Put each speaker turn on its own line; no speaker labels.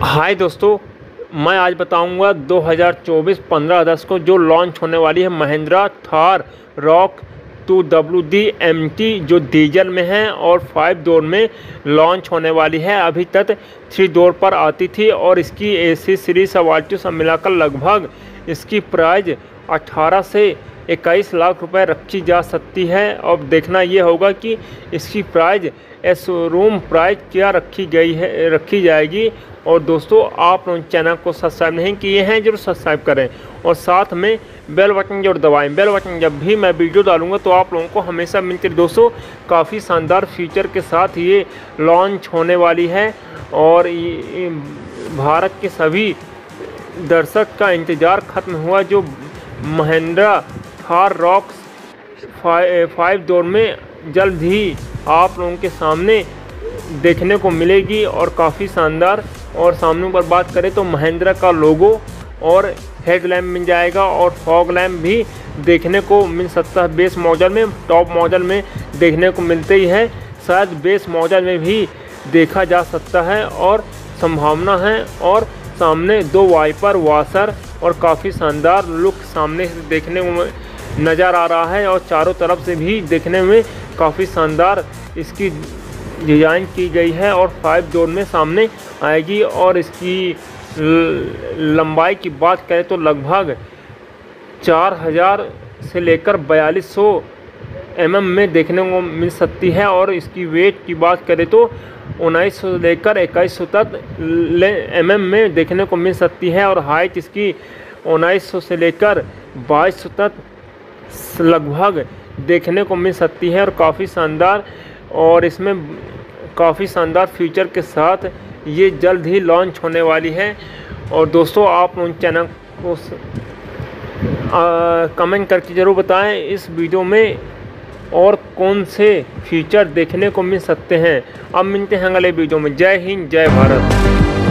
हाय दोस्तों, मैं आज बताऊँगा 2024 15 अगस्त को जो लॉन्च होने वाली है Mahindra, Thar, Rock, two W D M T जो डीजल में है और फाइव डोर में लॉन्च होने वाली है। अभी तक थ्री डोर पर आती थी और इसकी ए सी सीरीज़ सवाल्टी सब मिलाकर लगभग इसकी प्राइस 18 से इक्कीस लाख रुपए रखी जा सकती है। और देखना ये होगा कि इसकी प्राइस शोरूम प्राइज क्या रखी गई है, रखी जाएगी। और दोस्तों, आप लोग चैनल को सब्सक्राइब नहीं किए हैं, ज़रूर सब्सक्राइब करें। और साथ में बेल बटन ज़रूर दबाएँ। बेल बटन जब भी मैं वीडियो डालूँगा तो आप लोगों को हमेशा मिलती दोस्तों, काफ़ी शानदार फीचर के साथ ये लॉन्च होने वाली है। और भारत के सभी दर्शक का इंतज़ार ख़त्म हुआ, जो Mahindra Thar Roxx five door में जल्द ही आप लोगों के सामने देखने को मिलेगी और काफ़ी शानदार। और सामने पर बात करें तो महिंद्रा का लोगो और हेड लैम्प मिल जाएगा और फॉग लैम्प भी देखने को मिल सकता है। बेस मॉडल में, टॉप मॉडल में देखने को मिलते ही है। शायद बेस मॉडल में भी देखा जा सकता है और संभावना है और सामने दो वाइपर, वाशर और काफ़ी शानदार लुक सामने देखने को नज़र आ रहा है और चारों तरफ़ से भी देखने में काफ़ी शानदार इसकी डिज़ाइन की गई है और फाइव डोर में सामने आएगी और इसकी लंबाई की बात करें तो लगभग चार हज़ार से लेकर बयालीस सौ एम mm में देखने को मिल सकती है और इसकी वेट की बात करें तो उन्नीस सौ लेकर इक्कीस सौ तक एम mm में देखने को मिल सकती है और हाइट इसकी उन्नीस सौ से लेकर बाईस सौ तक लगभग देखने को मिल सकती है और काफ़ी शानदार और इसमें काफ़ी शानदार फीचर के साथ ये जल्द ही लॉन्च होने वाली है। और दोस्तों, आप उन चैनल को कमेंट करके ज़रूर बताएँ इस वीडियो में और कौन से फीचर देखने को मिल सकते हैं। अब मिलते हैं अगले वीडियो में। जय हिंद, जय भारत।